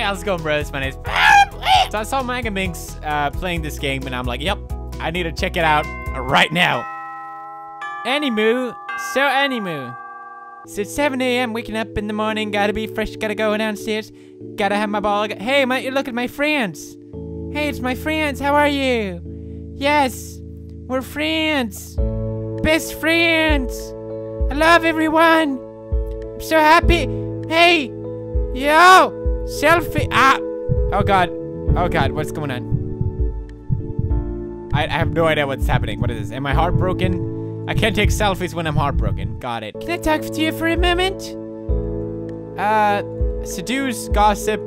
Hey, how's it going, bros? My name's So I saw Mega Minx uh, playing this game, and I'm like, yep, I need to check it out right now. Animu, so Animu. So it's 7 a.m., waking up in the morning, gotta be fresh, gotta go downstairs, gotta have my ball. Hey, my, look at my friends. Hey, it's my friends, how are you? Yes, we're friends. Best friends. I love everyone. I'm so happy. Hey, yo, selfie. Ah, oh God, oh God, what's going on? I, I have no idea what's happening. What is this? Am I heartbroken? I can't take selfies when I'm heartbroken. Got it. Can I talk to you for a moment? Uh, seduce, gossip,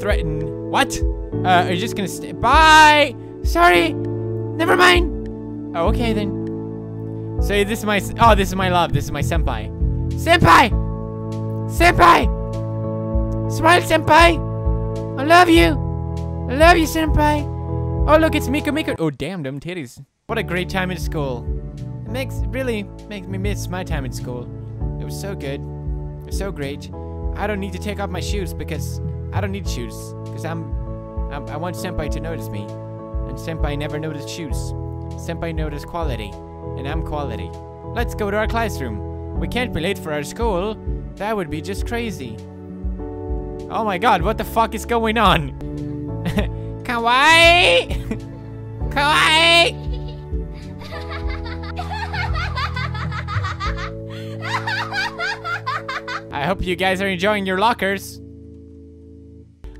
threaten. What? Uh, are you just gonna stay? Bye! Sorry! Never mind! Oh, okay then. So this is my- oh, this is my love. This is my senpai. Senpai! Senpai! Smile, senpai! I love you! I love you, senpai! Oh, look, it's Miko Miko. Oh, damn, them titties. What a great time in school. It makes, it really makes me miss my time in school. It was so good. It was so great. I don't need to take off my shoes because I don't need shoes. Because I'm, I'm, I want Senpai to notice me. And Senpai never noticed shoes. Senpai noticed quality. And I'm quality. Let's go to our classroom. We can't be late for our school. That would be just crazy. Oh my god, what the fuck is going on? Kawaii! Kawaii! I hope you guys are enjoying your lockers.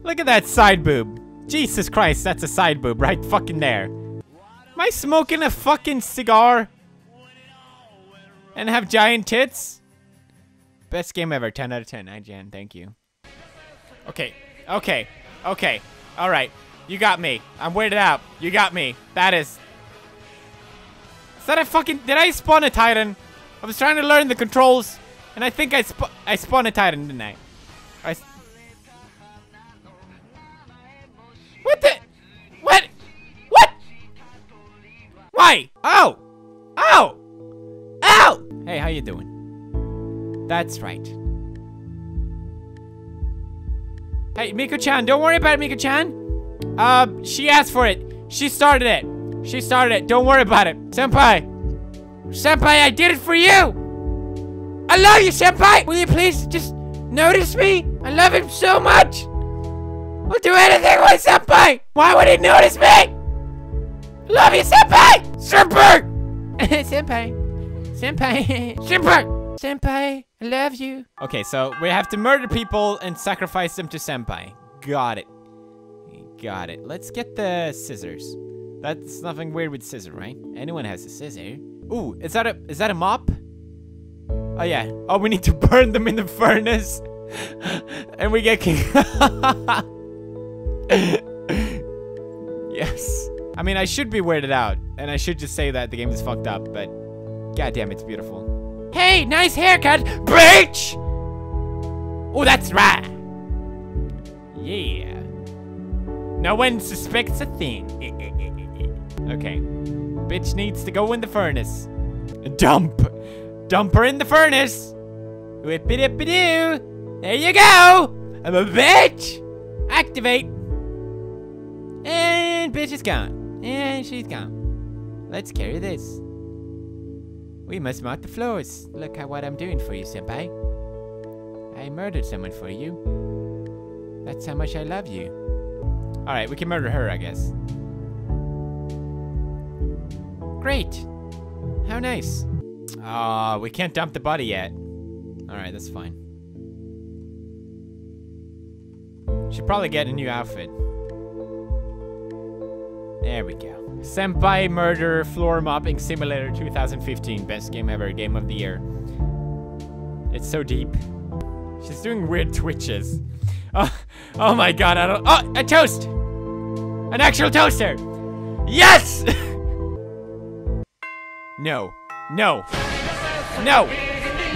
Look at that side boob. Jesus Christ, that's a side boob right fucking there. Am I smoking a fucking cigar? And have giant tits? Best game ever, 10 out of 10. IGN, thank you. Okay, okay, okay. Alright, you got me. I'm weirded out. You got me. That is... Is that a fucking... Did I spawn a titan? I was trying to learn the controls. And I think I sp I spawned a titan, didn't I? I what the? What? What? Why? Oh! Oh! Oh! Hey, how you doing? That's right. Hey, Miko-chan, don't worry about it, Miko-chan. Uh, she asked for it. She started it. She started it. Don't worry about it. Senpai. Senpai, I did it for you! I love you, Senpai! Will you please just notice me? I love him so much! I'll do anything with Senpai! Why would he notice me? Love you, Senpai! Senpai! senpai. Senpai. Senpai! Senpai, I love you. Okay, so we have to murder people and sacrifice them to Senpai. Got it. Got it. Let's get the scissors. That's nothing weird with scissor, right? Anyone has a scissor. Ooh, is that a is that a mop? Oh, yeah. Oh, we need to burn them in the furnace. and we get king. yes. I mean, I should be weirded out. And I should just say that the game is fucked up, but god goddamn, it's beautiful. Hey, nice haircut, bitch! Oh, that's right. Yeah. No one suspects a thing. okay. Bitch needs to go in the furnace. Dump. Dump her in the furnace. Whippy dippy doo. There you go. I'm a bitch. Activate. And bitch is gone. And she's gone. Let's carry this. We must mop the floors. Look at what I'm doing for you, senpai. I murdered someone for you. That's how much I love you. Alright, we can murder her, I guess. Great. How nice. Ah, uh, we can't dump the body yet. Alright, that's fine. Should probably get a new outfit. There we go. Senpai Murder Floor Mopping Simulator 2015. Best game ever. Game of the year. It's so deep. She's doing weird twitches. Oh, oh my god, I don't- Oh, a toast! An actual toaster! Yes! no. No. No!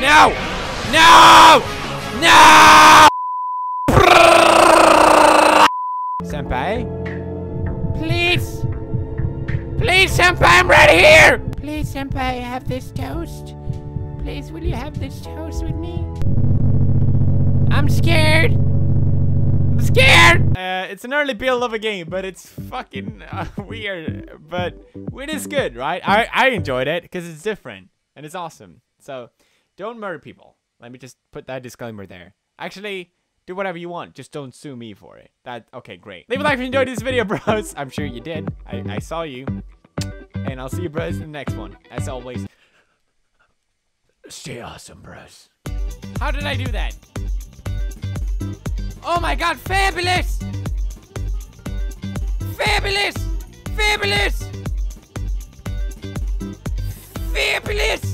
No! No! No! Senpai? Please! Please, Senpai, I'm right here! Please, Senpai, have this toast. Please, will you have this toast with me? I'm scared. I'm scared! Uh, it's an early build of a game, but it's fucking uh, weird. But it is good, right? I, I enjoyed it because it's different and it's awesome. So don't murder people. Let me just put that disclaimer there. Actually, do whatever you want. Just don't sue me for it. That okay, great. Leave a like if you enjoyed this video, bros. I'm sure you did. I, I saw you. And I'll see you bros in the next one. As always. Stay awesome, bros. How did I do that? Oh my god, fabulous! Fabulous! Fabulous! Fabulous!